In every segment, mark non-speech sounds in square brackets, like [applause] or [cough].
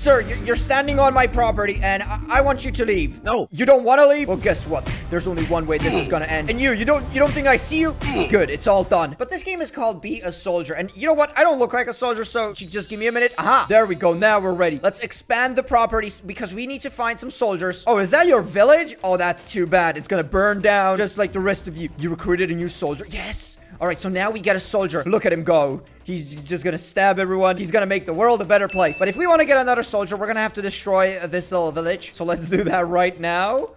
Sir, you- you're standing on my property and I, I want you to leave. No. You don't want to leave? Well, guess what? There's only one way this is gonna end. And you, you don't you don't think I see you? Hmm. Good, it's all done. But this game is called Be a Soldier. And you know what? I don't look like a soldier, so just give me a minute. Aha! There we go. Now we're ready. Let's expand the properties because we need to find some soldiers. Oh, is that your village? Oh, that's too bad. It's gonna burn down just like the rest of you. You recruited a new soldier. Yes! Alright, so now we get a soldier. Look at him go. He's just gonna stab everyone. He's gonna make the world a better place. But if we want to get another soldier, we're gonna have to destroy this little village. So let's do that right now.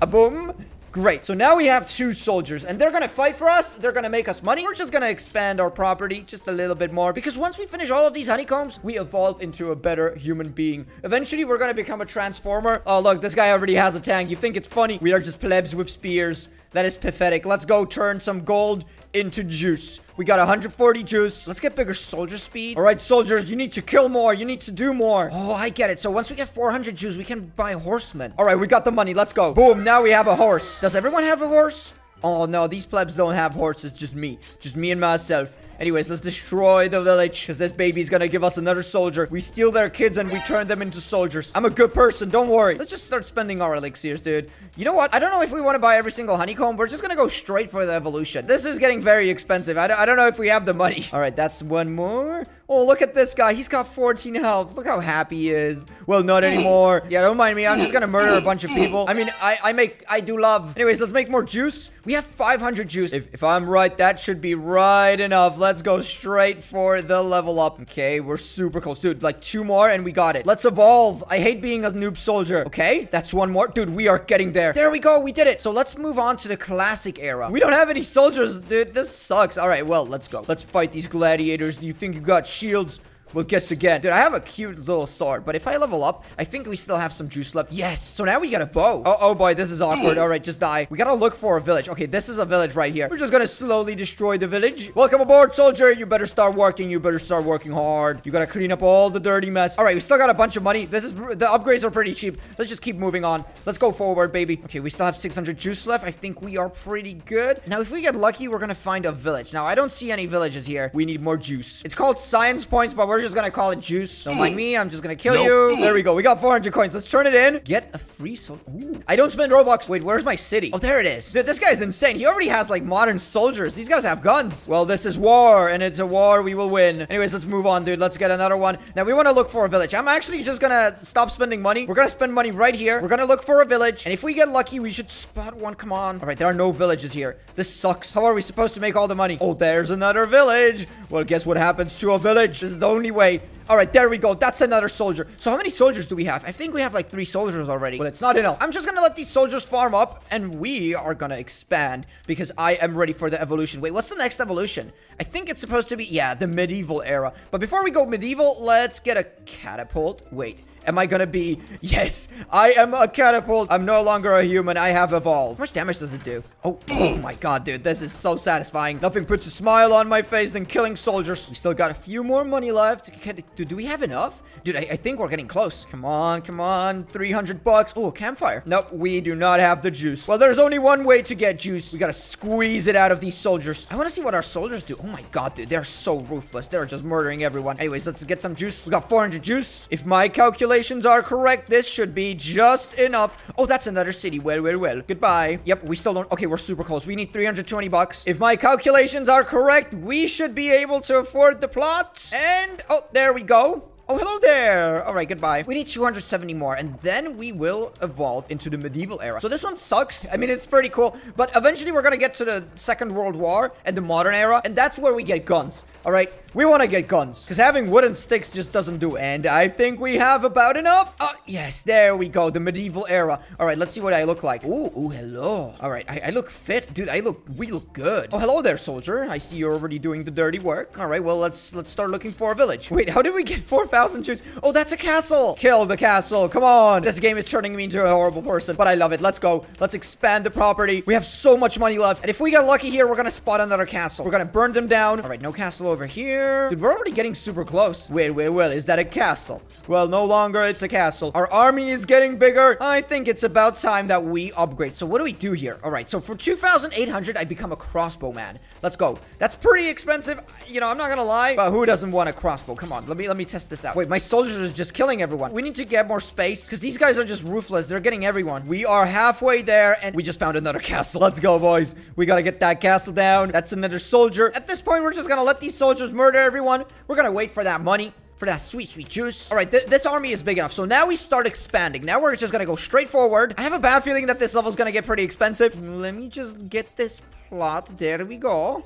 A boom. Great. So now we have two soldiers and they're gonna fight for us. They're gonna make us money. We're just gonna expand our property just a little bit more because once we finish all of these honeycombs, we evolve into a better human being. Eventually, we're gonna become a transformer. Oh, look, this guy already has a tank. You think it's funny? We are just plebs with spears. That is pathetic. Let's go turn some gold into juice. We got 140 juice. Let's get bigger soldier speed. All right, soldiers, you need to kill more. You need to do more. Oh, I get it. So once we get 400 juice, we can buy horsemen. All right, we got the money. Let's go. Boom, now we have a horse. Does everyone have a horse? Oh, no, these plebs don't have horses. Just me. Just me and myself. Anyways, let's destroy the village because this baby's gonna give us another soldier. We steal their kids and we turn them into soldiers. I'm a good person, don't worry. Let's just start spending our elixirs, dude. You know what? I don't know if we want to buy every single honeycomb. We're just gonna go straight for the evolution. This is getting very expensive. I don't, I don't know if we have the money. [laughs] All right, that's one more. Oh, look at this guy. He's got 14 health. Look how happy he is. Well, not anymore. Yeah, don't mind me. I'm just gonna murder a bunch of people. I mean, I, I make, I do love. Anyways, let's make more juice. We have 500 juice. If, if I'm right, that should be right enough. Let's go straight for the level up. Okay, we're super close. Dude, like two more and we got it. Let's evolve. I hate being a noob soldier. Okay, that's one more. Dude, we are getting there. There we go. We did it. So let's move on to the classic era. We don't have any soldiers, dude. This sucks. All right, well, let's go. Let's fight these gladiators. Do you think you got shields? Well, guess again. Dude, I have a cute little sword, but if I level up, I think we still have some juice left. Yes. So now we got a bow. Oh, oh boy, this is awkward. All right, just die. We gotta look for a village. Okay, this is a village right here. We're just gonna slowly destroy the village. Welcome aboard, soldier. You better start working. You better start working hard. You gotta clean up all the dirty mess. All right, we still got a bunch of money. This is the upgrades are pretty cheap. Let's just keep moving on. Let's go forward, baby. Okay, we still have 600 juice left. I think we are pretty good. Now, if we get lucky, we're gonna find a village. Now, I don't see any villages here. We need more juice. It's called science points, but we're just gonna call it juice. Don't mind me. I'm just gonna kill Nope. you. There we go. We got 400 coins. Let's turn it in. Get a free soul. Ooh. I don't spend Robux. Wait, where's my city? Oh, there it is. Dude, this guy's insane. He already has like modern soldiers. These guys have guns. Well, this is war, and it's a war we will win. Anyways, let's move on, dude. Let's get another one. Now, we want to look for a village. I'm actually just gonna stop spending money. We're gonna spend money right here. We're gonna look for a village. And if we get lucky, we should spot one. Come on. All right, there are no villages here. This sucks. How are we supposed to make all the money? Oh, there's another village. Well, guess what happens to a village? This is the only way. All right, there we go. That's another soldier. So how many soldiers do we have? I think we have like three soldiers already. But it's not enough. I'm just gonna let these soldiers farm up and we are gonna expand because I am ready for the evolution. Wait, what's the next evolution? I think it's supposed to be, yeah, the medieval era. But before we go medieval, let's get a catapult. Wait. Am I gonna be? Yes, I am a catapult. I'm no longer a human. I have evolved. How much damage does it do? Oh, [clears throat] oh my god, dude. This is so satisfying. Nothing puts a smile on my face than killing soldiers. We still got a few more money left. Can- Do, do we have enough? Dude, I, I think we're getting close. Come on, come on. 300 bucks. Oh, campfire. Nope, we do not have the juice. Well, there's only one way to get juice. We gotta squeeze it out of these soldiers. I want to see what our soldiers do. Oh my god, dude. They're so ruthless. They're just murdering everyone. Anyways, let's get some juice. We got 400 juice. If my calculations are correct, this should be just enough. Oh, that's another city. Well, well, well. Goodbye. Yep, we still don't... Okay, we're super close. We need 320 bucks. If my calculations are correct, we should be able to afford the plot. And... Oh, there we go. Oh, hello there. All right, goodbye. We need 270 more, and then we will evolve into the medieval era. So this one sucks. I mean, it's pretty cool, but eventually we're gonna get to the Second World War and the modern era, and that's where we get guns. All right, we want to get guns because having wooden sticks just doesn't do. And I think we have about enough. Uh, yes, there we go. The medieval era. All right, let's see what I look like. Ooh, ooh, hello. All right, I, I look fit, dude. I look, we look good. Oh, hello there, soldier. I see you're already doing the dirty work. All right, well, let's let's start looking for a village. Wait, how did we get 4,000 juice? Oh, that's a castle. Kill the castle. Come on. This game is turning me into a horrible person, but I love it. Let's go. Let's expand the property. We have so much money left. And if we get lucky here, we're gonna spot another castle. We're gonna burn them down. All right, no castle over here. Dude, we're already getting super close. Wait, wait, wait. Is that a castle? Well, no longer it's a castle. Our army is getting bigger. I think it's about time that we upgrade. So what do we do here? All right, so for 2,800, I become a crossbowman. Let's go. That's pretty expensive. You know, I'm not gonna lie, but who doesn't want a crossbow? Come on, let me let me test this out. Wait, my soldiers are just killing everyone. We need to get more space because these guys are just ruthless. They're getting everyone. We are halfway there and we just found another [laughs] castle. Let's go, boys. We gotta get that castle down. That's another soldier. At this point, we're just gonna let these soldiers murder everyone. We're gonna wait for that money for that sweet, sweet juice. All right, th this army is big enough. So now we start expanding. Now we're just gonna go straight forward. I have a bad feeling that this level is gonna get pretty expensive. Let me just get this plot. There we go.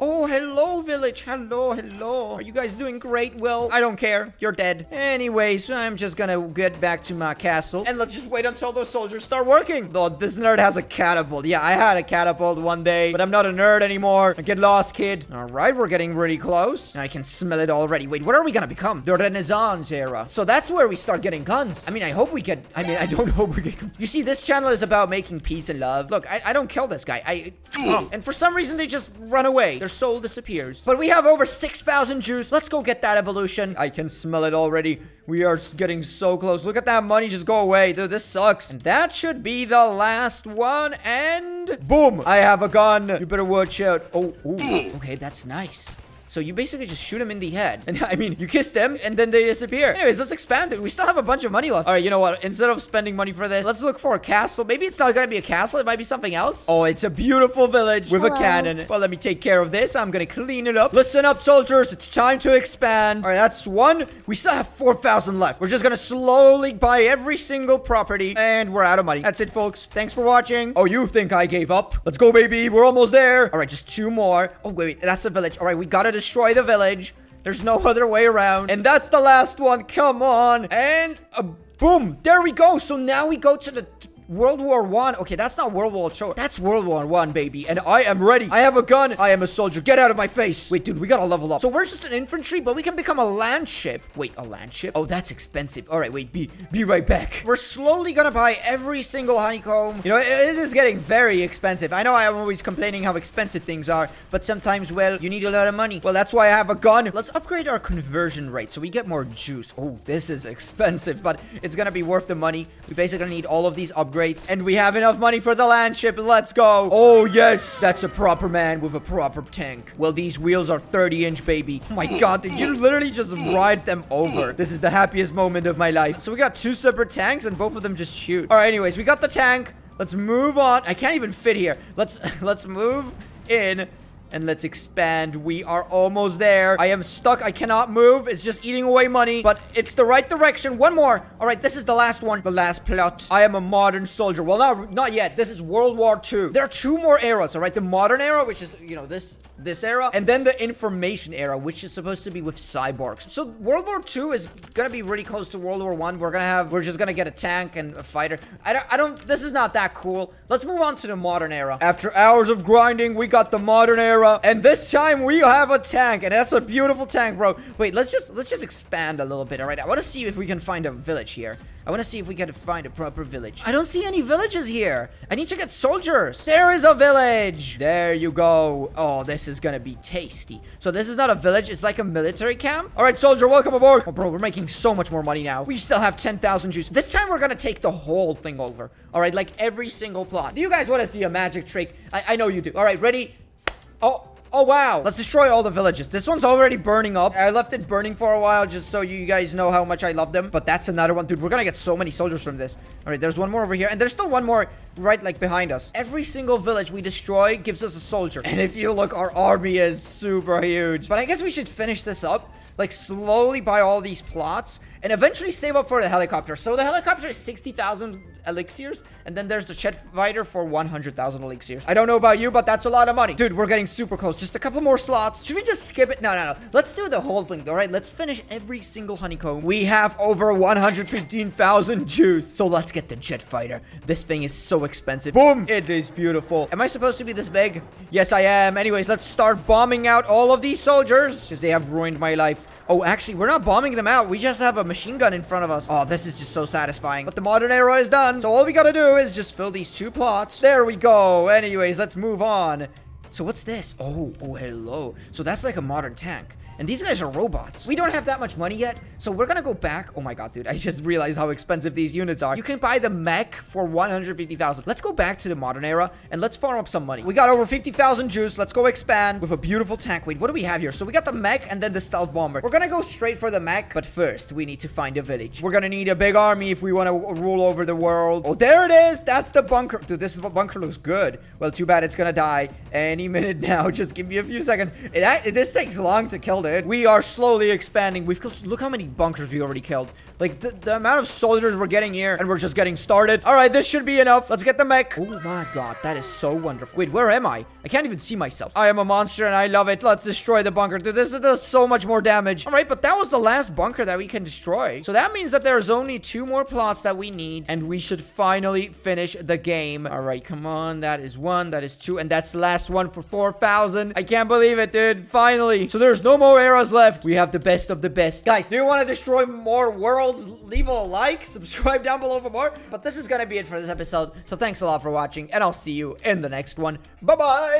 Oh, hello, village. Hello, hello. Are you guys doing great? Well, I don't care. You're dead. Anyways, I'm just gonna get back to my castle. And let's just wait until those soldiers start working. Though, this nerd has a catapult. Yeah, I had a catapult one day, but I'm not a nerd anymore. I get lost, kid. All right, we're getting really close. I can smell it already. Wait, what are we gonna become? The Renaissance era. So that's where we start getting guns. I mean, I hope we get... I mean, I don't [laughs] hope we get guns. You see, this channel is about making peace and love. Look, I, I don't kill this guy. I... and for some reason, they just run away. Their soul disappears. But we have over 6,000 juice. Let's go get that evolution. I can smell it already. We are getting so close. Look at that money just go away. Dude, this sucks. And that should be the last one. And boom. I have a gun. You better watch out. Oh, ooh. okay, that's nice. So you basically just shoot them in the head. And [laughs] I mean, you kiss them and then they disappear. Anyways, let's expand it. We still have a bunch of money left. All right, you know what? Instead of spending money for this, let's look for a castle. Maybe it's not going to be a castle. It might be something else. Oh, it's a beautiful village with Hello. a cannon. Well, let me take care of this. I'm going to clean it up. Listen up, soldiers. It's time to expand. All right, that's one. We still have 4,000 left. We're just going to slowly buy every single property and we're out of money. That's it, folks. Thanks for watching. Oh, you think I gave up? Let's go, baby. We're almost there. All right, just two more. Oh, wait, wait. That's a village. All right, we got to destroy the village. There's no other way around. And that's the last one. Come on. And uh, boom. There we go. So now we go to the... World War One. Okay, that's not World War Two. That's World War One, baby. And I am ready. I have a gun. I am a soldier. Get out of my face. Wait, dude, we gotta level up. So we're just an infantry, but we can become a land ship. Wait, a land ship? Oh, that's expensive. All right, wait, be be right back. We're slowly gonna buy every single honeycomb. You know, it, it is getting very expensive. I know I'm always complaining how expensive things are, but sometimes, well, you need a lot of money. Well, that's why I have a gun. Let's upgrade our conversion rate so we get more juice. Oh, this is expensive, but it's gonna be worth the money. We basically need all of these upgrades. And we have enough money for the land ship. Let's go. Oh, yes. That's a proper man with a proper tank. Well, these wheels are 30 inch, baby. Oh [laughs] my god, dude, you literally just ride them over. This is the happiest moment of my life. So we got two separate tanks and both of them just shoot. All right, anyways, we got the tank. Let's move on. I can't even fit here. Let's [laughs] let's move in and let's expand. We are almost there. I am stuck. I cannot move. It's just eating away money, but it's the right direction. One more. All right, this is the last one. The last plot. I am a modern soldier. Well, not, not yet. This is World War II. There are two more eras, all right? The modern era, which is, you know, this this era, and then the information era, which is supposed to be with cyborgs. So World War II is gonna be really close to World War One. We're gonna have, we're just gonna get a tank and a fighter. I don't, I don't, this is not that cool. Let's move on to the modern era. After hours of grinding, we got the modern era, and this time we have a tank, and that's a beautiful tank, bro. Wait, let's just, let's just expand a little bit, all right? I want to see if we can find a village here. I want to see if we can find a proper village. I don't see any villages here. I need to get soldiers. There is a village. There you go. Oh, this is gonna be tasty. So this is not a village. It's like a military camp. All right, soldier, welcome aboard. Oh, bro, we're making so much more money now. We still have 10,000 juice. This time we're gonna take the whole thing over. All right, like every single plot. Do you guys want to see a magic trick? I, I know you do. All right, ready? Oh, Oh, wow. Let's destroy all the villages. This one's already burning up. I left it burning for a while just so you guys know how much I love them. But that's another one. Dude, we're gonna get so many soldiers from this. All right, there's one more over here. And there's still one more right, like, behind us. Every single village we destroy gives us a soldier. And if you look, our army is super huge. But I guess we should finish this up. Like, slowly buy all these plots. And eventually save up for the helicopter. So the helicopter is 60,000 elixirs. And then there's the jet fighter for 100,000 elixirs. I don't know about you, but that's a lot of money. Dude, we're getting super close. Just a couple more slots. Should we just skip it? No, no, no. Let's do the whole thing, all right? Let's finish every single honeycomb. We have over 115,000 juice. So let's get the jet fighter. This thing is so expensive. Boom. It is beautiful. Am I supposed to be this big? Yes, I am. Anyways, let's start bombing out all of these soldiers because they have ruined my life. Oh, actually, we're not bombing them out. We just have a machine gun in front of us. Oh, this is just so satisfying. But the modern era is done. So all we gotta do is just fill these two plots. There we go. Anyways, let's move on. So what's this? Oh, oh, hello. So that's like a modern tank. And these guys are robots. We don't have that much money yet, so we're gonna go back. Oh my god, dude. I just realized how expensive these units are. You can buy the mech for 150,000. Let's go back to the modern era and let's farm up some money. We got over 50,000 juice. Let's go expand with a beautiful tank. Wait, what do we have here? So we got the mech and then the stealth bomber. We're gonna go straight for the mech, but first we need to find a village. We're gonna need a big army if we want to rule over the world. Oh, there it is. That's the bunker. Dude, this bunker looks good. Well, too bad it's gonna die any minute [laughs] now. Just give me a few seconds. It, this takes long to kill, We are slowly expanding. We've look how many bunkers we already killed. Like, the, the amount of soldiers we're getting here, and we're just getting started. All right, this should be enough. Let's get the mech. Oh my god, that is so wonderful. Wait, where am I? I can't even see myself. I am a monster, and I love it. Let's destroy the bunker. Dude, this does so much more damage. All right, but that was the last bunker that we can destroy. So that means that there's only two more plots that we need, and we should finally finish the game. All right, come on. That is one, that is two, and that's the last one for 4,000. I can't believe it, dude. Finally. So there's no more eras left. We have the best of the best. Guys, do you want to destroy more worlds? Leave a like, subscribe down below for more. But this is going to be it for this episode. So thanks a lot for watching, and I'll see you in the next one. Bye-bye.